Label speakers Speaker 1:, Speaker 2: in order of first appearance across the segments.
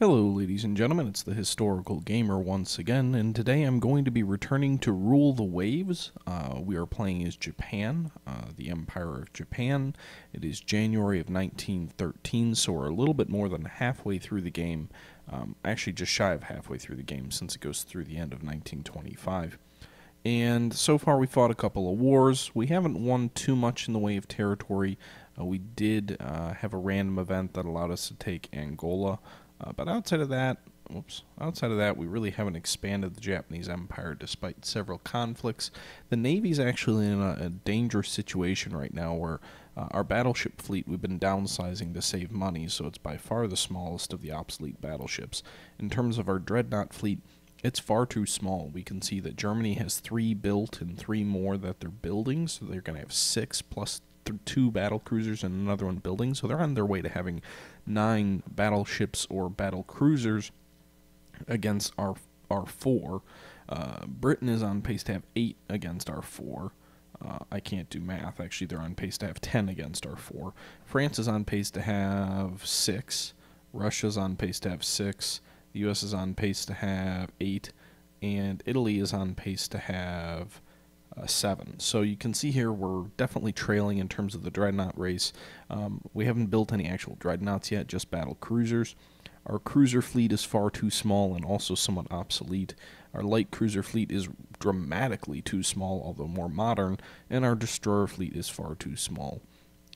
Speaker 1: Hello, ladies and gentlemen. It's the Historical Gamer once again, and today I'm going to be returning to Rule the Waves. Uh, we are playing as Japan, uh, the Empire of Japan. It is January of 1913, so we're a little bit more than halfway through the game. Um, actually, just shy of halfway through the game since it goes through the end of 1925. And so far, we fought a couple of wars. We haven't won too much in the way of territory. Uh, we did uh, have a random event that allowed us to take Angola. Uh, but outside of that, outside of that, we really haven't expanded the Japanese Empire despite several conflicts. The Navy's actually in a, a dangerous situation right now where uh, our battleship fleet we've been downsizing to save money, so it's by far the smallest of the obsolete battleships. In terms of our dreadnought fleet, it's far too small. We can see that Germany has three built and three more that they're building, so they're going to have six plus two battle cruisers and another one building. So they're on their way to having nine battleships or battle cruisers against our our four. Uh, Britain is on pace to have eight against our four. Uh, I can't do math. Actually, they're on pace to have ten against our four. France is on pace to have six. Russia's on pace to have six. The U.S. is on pace to have eight, and Italy is on pace to have uh, seven. So you can see here we're definitely trailing in terms of the dreadnought race. Um, we haven't built any actual dreadnoughts yet, just battle cruisers. Our cruiser fleet is far too small and also somewhat obsolete. Our light cruiser fleet is dramatically too small, although more modern, and our destroyer fleet is far too small.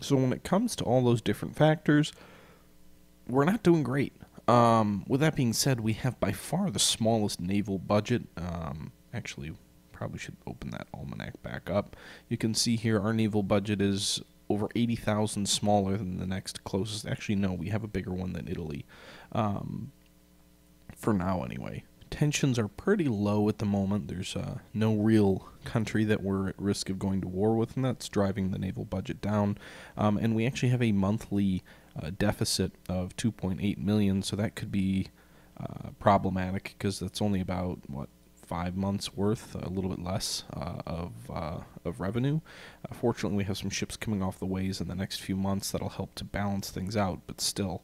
Speaker 1: So when it comes to all those different factors, we're not doing great. Um, with that being said, we have by far the smallest naval budget. Um, actually, probably should open that almanac back up. You can see here our naval budget is over 80,000 smaller than the next closest. Actually, no, we have a bigger one than Italy. Um, for now, anyway. Tensions are pretty low at the moment. There's uh, no real country that we're at risk of going to war with, and that's driving the naval budget down. Um, and we actually have a monthly uh, deficit of 2.8 million, so that could be uh, problematic because that's only about what five months worth, a little bit less uh, of uh, of revenue. Uh, fortunately, we have some ships coming off the ways in the next few months that'll help to balance things out. But still,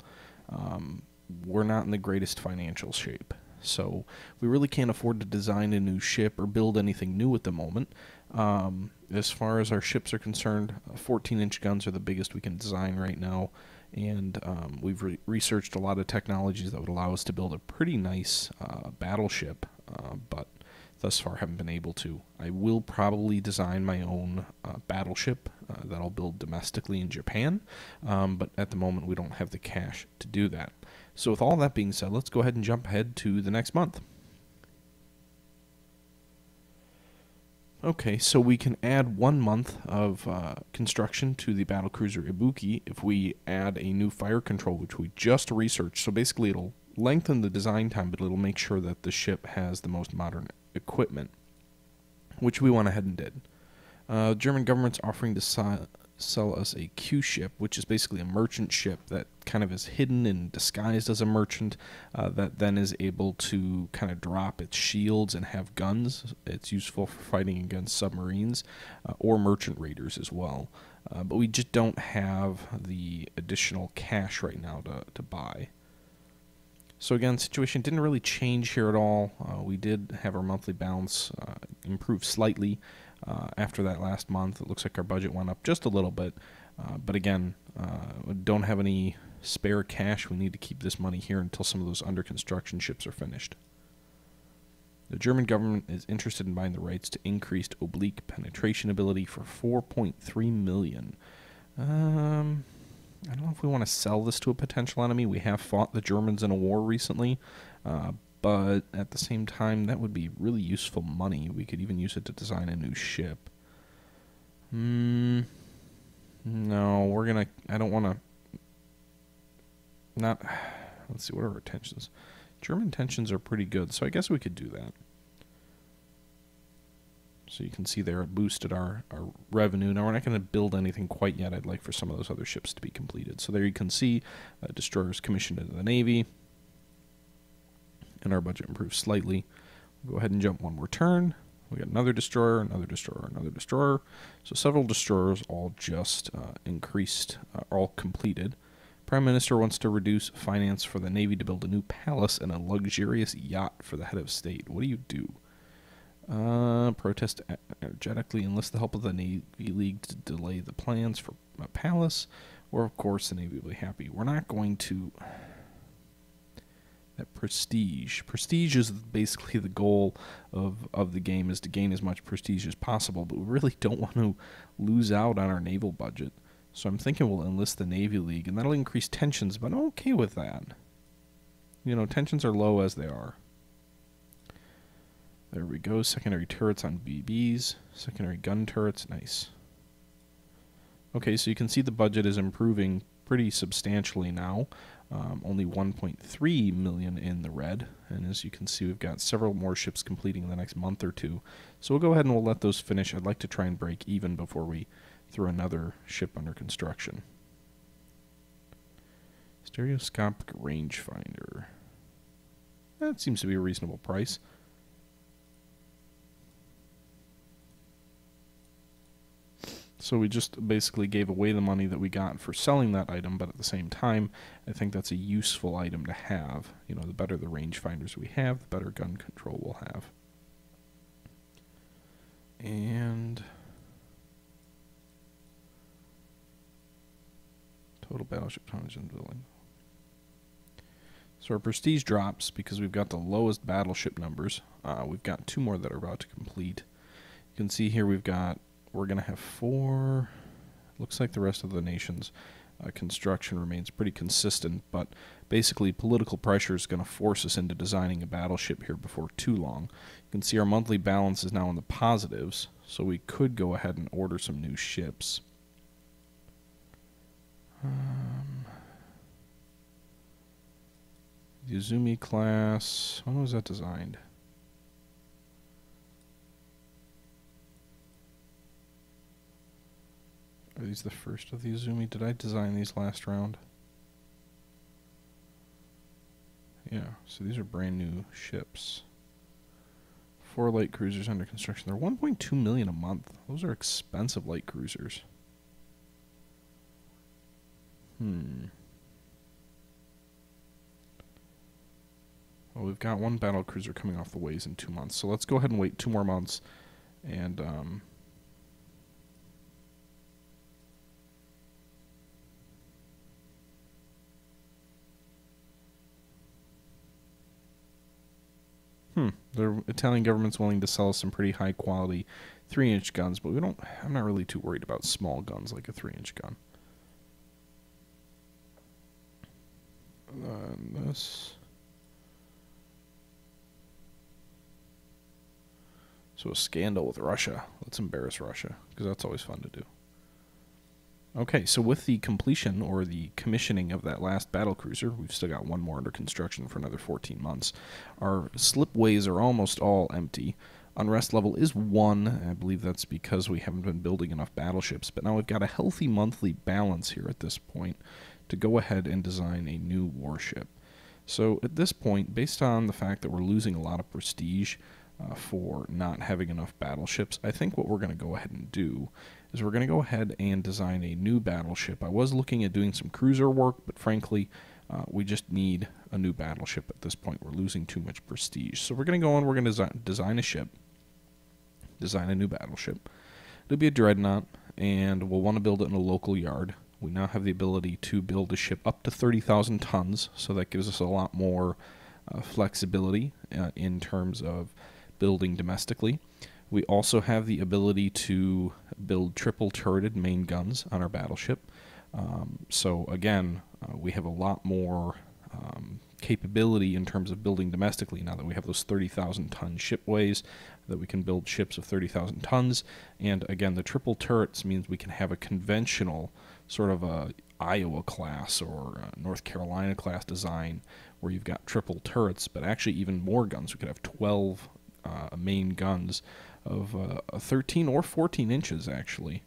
Speaker 1: um, we're not in the greatest financial shape. So we really can't afford to design a new ship or build anything new at the moment. Um, as far as our ships are concerned, 14-inch guns are the biggest we can design right now and um, we've re- researched a lot of technologies that would allow us to build a pretty nice uh, battleship, uh, but thus far haven't been able to. I will probably design my own uh, battleship uh, that I'll build domestically in Japan, um, but at the moment we don't have the cash to do that. So, with all that being said, let's go ahead and jump ahead to the next month. Okay, so we can add one month of uh, construction to the battlecruiser Ibuki if we add a new fire control, which we just researched. So basically, it'll lengthen the design time, but it'll make sure that the ship has the most modern equipment, which we went ahead and did. Uh, German government's offering to si- sell us a Q ship, which is basically a merchant ship that kind of is hidden and disguised as a merchant, uh, that then is able to kind of drop its shields and have guns. It's useful for fighting against submarines uh, or merchant raiders as well. Uh, but we just don't have the additional cash right now to, to buy. So again, situation didn't really change here at all. Uh, we did have our monthly balance uh, improve slightly uh, after that last month. It looks like our budget went up just a little bit, uh, but again, uh, don't have any spare cash. We need to keep this money here until some of those under construction ships are finished. The German government is interested in buying the rights to increased oblique penetration ability for 4.3 million. Um, I don't know if we want to sell this to a potential enemy. We have fought the Germans in a war recently, uh, but at the same time, that would be really useful money. We could even use it to design a new ship. Hmm. No, we're gonna. I don't want to. Not. Let's see. What are our tensions? German tensions are pretty good, so I guess we could do that. So you can see there it boosted our, our revenue. Now we're not going to build anything quite yet. I'd like for some of those other ships to be completed. So there you can see uh, destroyers commissioned into the Navy. And our budget improves slightly. We'll go ahead and jump one more turn. We got another destroyer, another destroyer, another destroyer. So several destroyers all just uh, increased, uh, all completed. Prime Minister wants to reduce finance for the Navy to build a new palace and a luxurious yacht for the head of state. What do you do? Uh, protest energetically, enlist the help of the Navy League to delay the plans for a palace, or of course the Navy will be happy. We're not going to. That prestige. Prestige is basically the goal of, of the game is to gain as much prestige as possible, but we really don't want to lose out on our naval budget. So I'm thinking we'll enlist the Navy League, and that'll increase tensions, but I'm okay with that. You know, tensions are low as they are. There we go. Secondary turrets on BBs. Secondary gun turrets. Nice. Okay, so you can see the budget is improving pretty substantially now. Um, only 1.3 million in the red, and as you can see, we've got several more ships completing in the next month or two. So we'll go ahead and we'll let those finish. I'd like to try and break even before we throw another ship under construction. Stereoscopic rangefinder. That seems to be a reasonable price. So we just basically gave away the money that we got for selling that item, but at the same time, I think that's a useful item to have. You know, the better the rangefinders we have, the better gun control we'll have. And total battleship tonnage and building. So our prestige drops because we've got the lowest battleship numbers. Uh, we've got two more that are about to complete. You can see here we've got we're going to have four. Looks like the rest of the nation's uh, construction remains pretty consistent, but basically political pressure is going to force us into designing a battleship here before too long. You can see our monthly balance is now in the positives, so we could go ahead and order some new ships. Um, the Izumi class, when was that designed? Are these the first of the Izumi? Did I design these last round? Yeah, so these are brand new ships. Four light cruisers under construction. They're 1.2 million a month. Those are expensive light cruisers. Hmm. Well, we've got one battle cruiser coming off the ways in two months, so let's go ahead and wait two more months and um, Hmm. The Italian government's willing to sell us some pretty high quality three inch guns, but we don't. I'm not really too worried about small guns like a three inch gun. And this. So a scandal with Russia. Let's embarrass Russia because that's always fun to do. Okay, so with the completion or the commissioning of that last battle cruiser, we've still got one more under construction for another 14 months. Our slipways are almost all empty. Unrest level is 1. I believe that's because we haven't been building enough battleships, but now we've got a healthy monthly balance here at this point to go ahead and design a new warship. So at this point, based on the fact that we're losing a lot of prestige uh, for not having enough battleships, I think what we're going to go ahead and do is we're going to go ahead and design a new battleship. I was looking at doing some cruiser work, but frankly, uh, we just need a new battleship at this point. We're losing too much prestige. So we're going to go on, we're going to design, design a ship, design a new battleship. It'll be a dreadnought, and we'll want to build it in a local yard. We now have the ability to build a ship up to 30,000 tons, so that gives us a lot more uh, flexibility uh, in terms of building domestically. We also have the ability to build triple turreted main guns on our battleship. Um, so again, uh, we have a lot more um, capability in terms of building domestically now that we have those 30,000 ton shipways that we can build ships of 30,000 tons and again the triple turrets means we can have a conventional sort of a Iowa class or North Carolina class design where you've got triple turrets but actually even more guns we could have 12 uh, main guns of uh, 13 or 14 inches actually,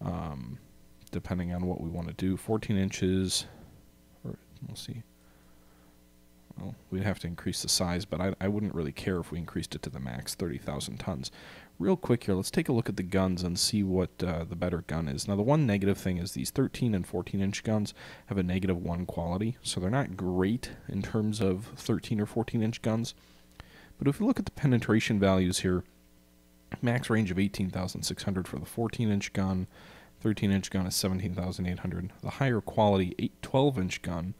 Speaker 1: um, depending on what we want to do. 14 inches, or we'll see. Well, we'd have to increase the size, but I, I wouldn't really care if we increased it to the max, 30,000 tons. Real quick here, let's take a look at the guns and see what uh, the better gun is. Now, the one negative thing is these 13 and 14 inch guns have a negative 1 quality, so they're not great in terms of 13 or 14 inch guns. But if we look at the penetration values here, max range of 18,600 for the 14 inch gun, 13 inch gun is 17,800. The higher quality 12 inch gun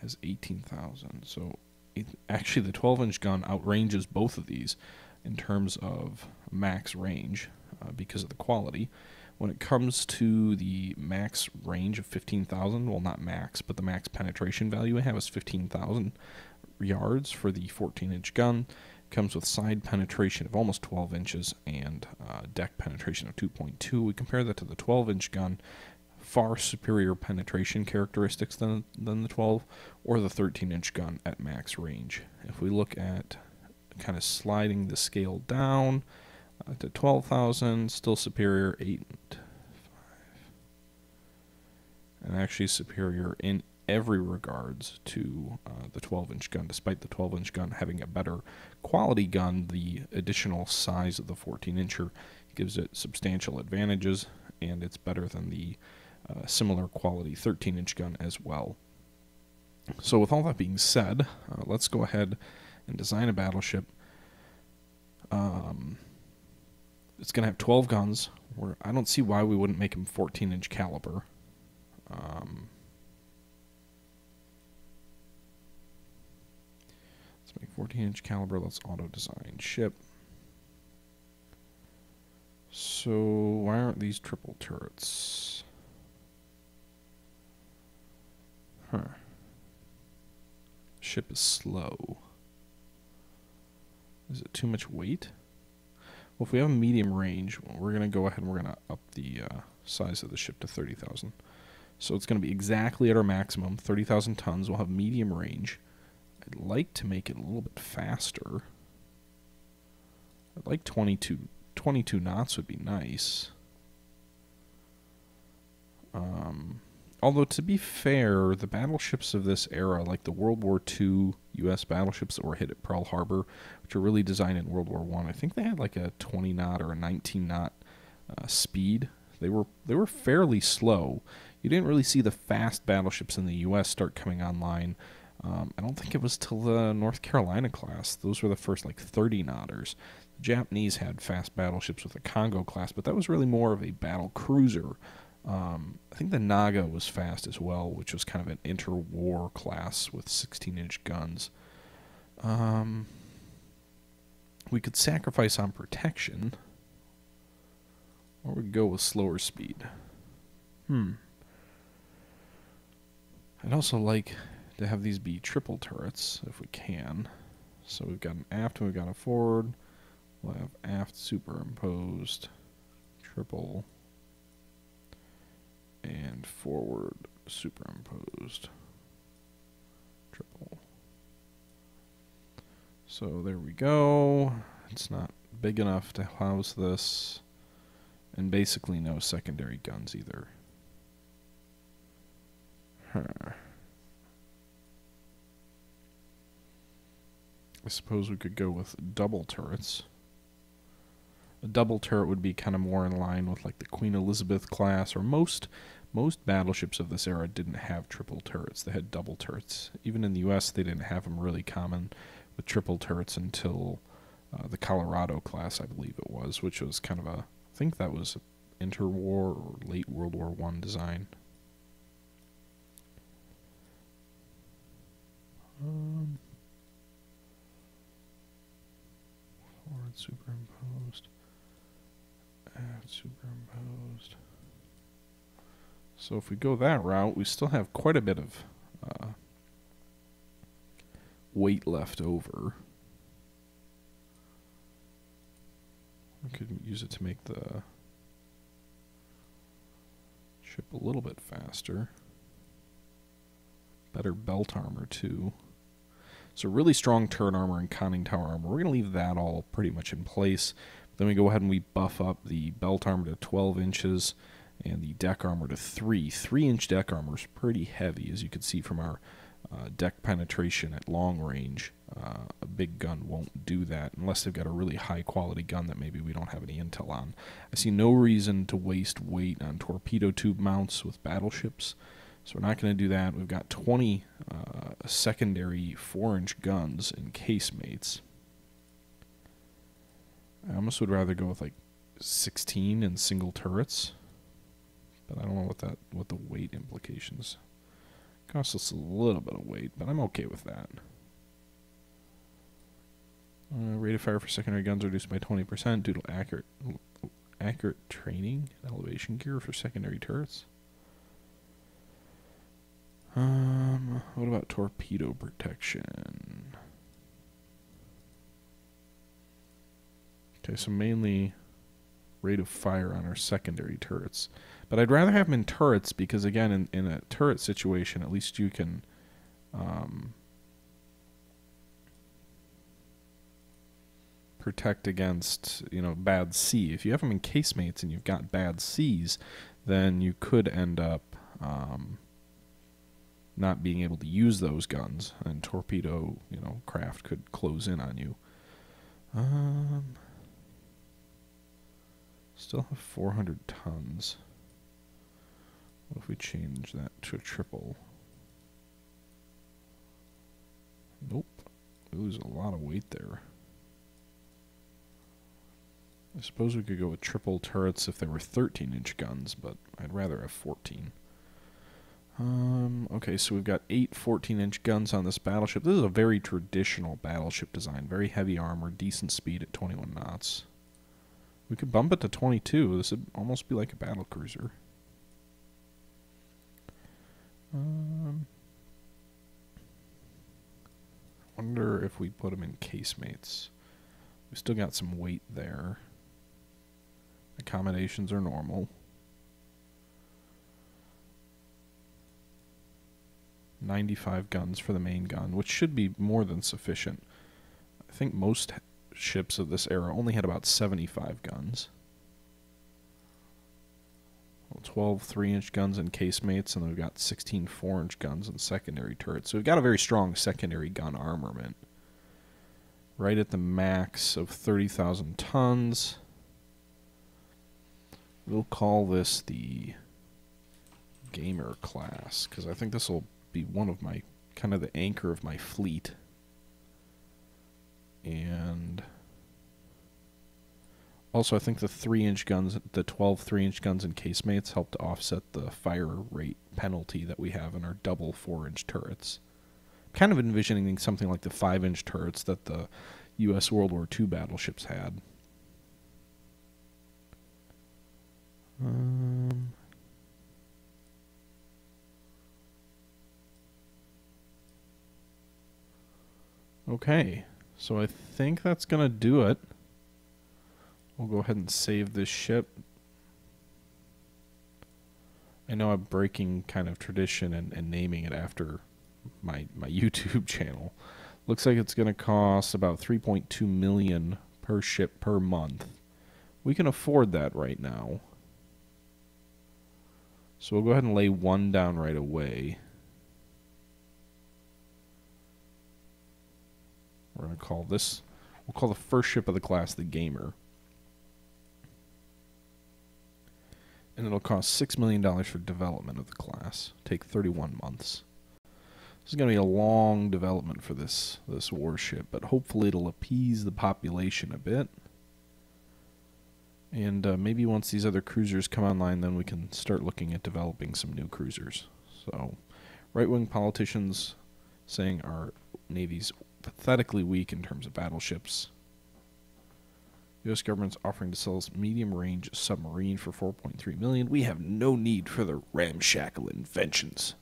Speaker 1: has 18,000. So it, actually, the 12 inch gun outranges both of these in terms of max range uh, because of the quality. When it comes to the max range of 15,000, well, not max, but the max penetration value I have is 15,000 yards for the 14 inch gun comes with side penetration of almost 12 inches and uh, deck penetration of 2.2. We compare that to the 12 inch gun, far superior penetration characteristics than, than the 12 or the 13 inch gun at max range. If we look at kind of sliding the scale down uh, to 12,000, still superior, 8, 5, and actually superior in every regards to uh, the 12 inch gun. Despite the 12 inch gun having a better quality gun, the additional size of the 14 incher gives it substantial advantages, and it's better than the uh, similar quality 13 inch gun as well. So, with all that being said, uh, let's go ahead and design a battleship. Um, it's going to have 12 guns. I don't see why we wouldn't make them 14 inch caliber. Um, 14 inch caliber, let's auto design ship. So, why aren't these triple turrets? Huh. Ship is slow. Is it too much weight? Well, if we have a medium range, well, we're going to go ahead and we're going to up the uh, size of the ship to 30,000. So it's going to be exactly at our maximum, 30,000 tons. We'll have medium range. I'd like to make it a little bit faster. I'd like 22, 22 knots would be nice. Um, although, to be fair, the battleships of this era, like the World War II U.S. battleships that were hit at Pearl Harbor, which were really designed in World War One, I, I think they had like a 20 knot or a 19 knot uh, speed. They were they were fairly slow. You didn't really see the fast battleships in the U.S. start coming online um, I don't think it was till the North Carolina class. Those were the first like 30 knotters. The Japanese had fast battleships with the Kongo class, but that was really more of a battle cruiser. Um, I think the Naga was fast as well, which was kind of an interwar class with 16 inch guns. Um, we could sacrifice on protection, or we could go with slower speed. Hmm. I'd also like to have these be triple turrets if we can. So we've got an aft and we've got a forward. We'll have aft superimposed, triple, and forward superimposed, triple. So there we go. It's not big enough to house this, and basically no secondary guns either. Huh. I suppose we could go with double turrets. A double turret would be kind of more in line with like the Queen Elizabeth class, or most most battleships of this era didn't have triple turrets. They had double turrets. Even in the U.S., they didn't have them really common with triple turrets until uh, the Colorado class, I believe it was, which was kind of a I think that was interwar or late World War One design. Um, forward superimposed, add superimposed. So if we go that route, we still have quite a bit of uh, weight left over. We could use it to make the ship a little bit faster. Better belt armor too. So really strong turret armor and conning tower armor. We're going to leave that all pretty much in place. Then we go ahead and we buff up the belt armor to 12 inches and the deck armor to 3. 3 inch deck armor is pretty heavy as you can see from our uh, deck penetration at long range. Uh, a big gun won't do that unless they've got a really high quality gun that maybe we don't have any intel on. I see no reason to waste weight on torpedo tube mounts with battleships, so we're not going to do that. We've got 20 uh, secondary 4 inch guns in casemates. I almost would rather go with like 16 in single turrets, but I don't know what that what the weight implications. Costs us a little bit of weight, but I'm okay with that. Uh, rate of fire for secondary guns reduced by 20% due to accurate accurate training and elevation gear for secondary turrets. Um, what about torpedo protection? Okay, so mainly rate of fire on our secondary turrets. But I'd rather have them in turrets because, again, in, in a turret situation, at least you can um, protect against, you know, bad sea. If you have them in casemates and you've got bad seas, then you could end up um, not being able to use those guns, and torpedo, you know, craft could close in on you. Um, still have 400 tons. What if we change that to a triple? Nope. Lose a lot of weight there. I suppose we could go with triple turrets if they were 13 inch guns, but I'd rather have 14. Um, okay, so we've got eight 14 inch guns on this battleship. This is a very traditional battleship design. Very heavy armor, decent speed at 21 knots. We could bump it to 22. This would almost be like a battle cruiser. Um, wonder if we put them in casemates. We still got some weight there. Accommodations are normal. 95 guns for the main gun, which should be more than sufficient. I think most ships of this era only had about 75 guns. 12 3 inch guns and casemates, and we've got 16 4 inch guns and secondary turrets. So we've got a very strong secondary gun armament. Right at the max of 30,000 tons. We'll call this the gamer class, because I think this will be one of my kind of the anchor of my fleet. And also, I think the three inch guns, the 12 three inch guns and casemates help to offset the fire rate penalty that we have in our double four inch turrets. kind of envisioning something like the five inch turrets that the U.S. World War II battleships had. Um, Okay, so I think that's going to do it. We'll go ahead and save this ship. I know I'm breaking kind of tradition and, and naming it after my my YouTube channel. Looks like it's going to cost about 3.2 million per ship per month. We can afford that right now. So we'll go ahead and lay one down right away. We're going to call this, we'll call the first ship of the class the Gamer. And it'll cost $6 million for development of the class. Take 31 months. This is going to be a long development for this, this warship, but hopefully it'll appease the population a bit. And uh, maybe once these other cruisers come online, then we can start looking at developing some new cruisers. So, right wing politicians saying our Navy's pathetically weak in terms of battleships. U.S. government's offering to sell us medium-range submarine for 4.3 million. We have no need for the ramshackle inventions.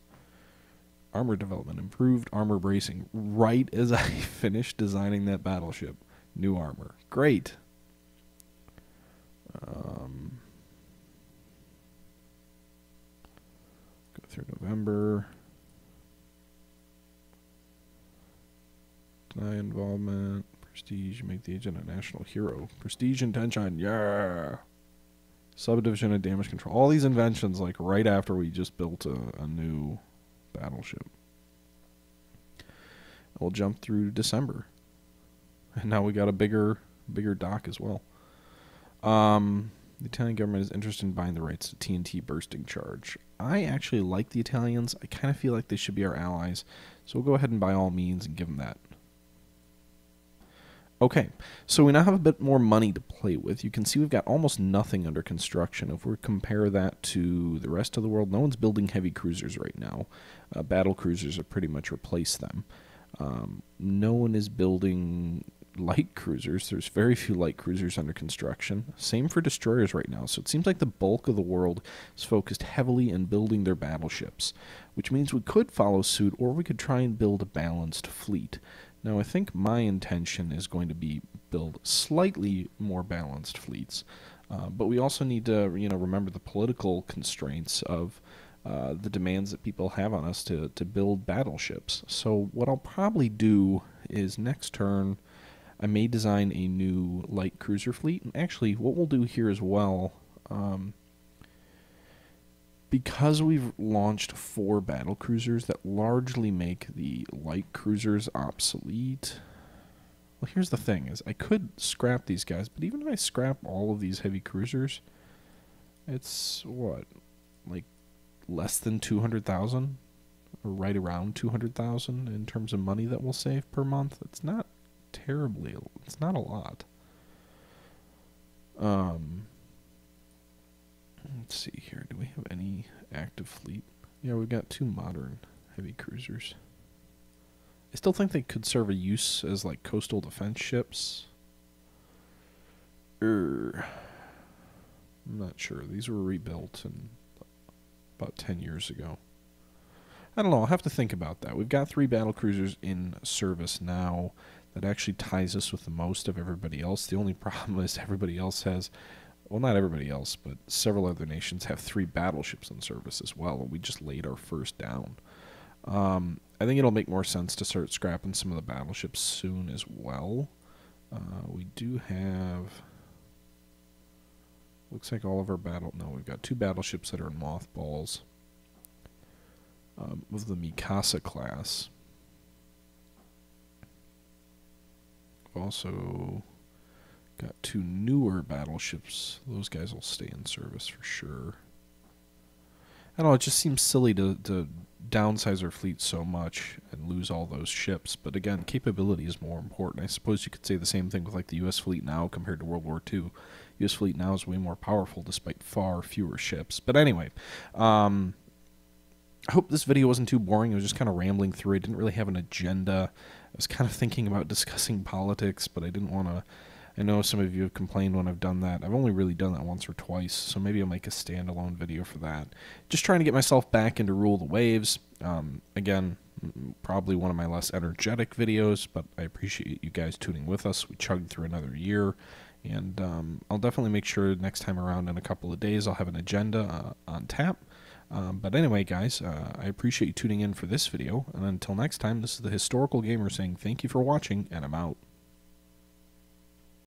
Speaker 1: Armor development improved. Armor bracing. Right as I finished designing that battleship, new armor. Great. Um, go through November. Deny involvement. Prestige. Make the agent a national hero. Prestige intention. Yeah. Subdivision and damage control. All these inventions, like right after we just built a, a new battleship. We'll jump through December. And now we got a bigger bigger dock as well. Um, the Italian government is interested in buying the rights to TNT bursting charge. I actually like the Italians. I kind of feel like they should be our allies. So we'll go ahead and by all means and give them that. Okay, so we now have a bit more money to play with. You can see we've got almost nothing under construction. If we compare that to the rest of the world, no one's building heavy cruisers right now. Uh, battle cruisers have pretty much replaced them. Um, no one is building light cruisers. There's very few light cruisers under construction. Same for destroyers right now. So it seems like the bulk of the world is focused heavily in building their battleships, which means we could follow suit or we could try and build a balanced fleet. Now I think my intention is going to be build slightly more balanced fleets, uh, but we also need to you know remember the political constraints of uh, the demands that people have on us to, to build battleships. So what I'll probably do is next turn I may design a new light cruiser fleet. And actually, what we'll do here as well, um, because we've launched four battle cruisers that largely make the light cruisers obsolete. Well, here's the thing: is I could scrap these guys, but even if I scrap all of these heavy cruisers, it's what, like, less than two hundred thousand, or right around two hundred thousand in terms of money that we'll save per month. It's not terribly. It's not a lot. Um, let's see here. Do we have any active fleet? Yeah, we've got two modern heavy cruisers. I still think they could serve a use as like coastal defense ships. Er, I'm not sure. These were rebuilt in about 10 years ago. I don't know. I'll have to think about that. We've got three battle cruisers in service now that actually ties us with the most of everybody else. The only problem is everybody else has, well, not everybody else, but several other nations have three battleships in service as well, and we just laid our first down. Um, I think it'll make more sense to start scrapping some of the battleships soon as well. Uh, we do have. Looks like all of our battle. No, we've got two battleships that are in mothballs. Um, of the Mikasa class. also got two newer battleships. Those guys will stay in service for sure. I don't know, it just seems silly to, to downsize our fleet so much and lose all those ships. But again, capability is more important. I suppose you could say the same thing with like the U.S. fleet now compared to World War II. U.S. fleet now is way more powerful despite far fewer ships. But anyway, um, I hope this video wasn't too boring. I was just kind of rambling through. I didn't really have an agenda. I was kind of thinking about discussing politics, but I didn't want to. I know some of you have complained when I've done that. I've only really done that once or twice, so maybe I'll make a standalone video for that. Just trying to get myself back into Rule the Waves. Um, again, probably one of my less energetic videos, but I appreciate you guys tuning with us. We chugged through another year, and um, I'll definitely make sure next time around in a couple of days I'll have an agenda uh, on tap. Um, but anyway, guys, uh, I appreciate you tuning in for this video. And until next time, this is the Historical Gamer saying thank you for watching, and I'm out.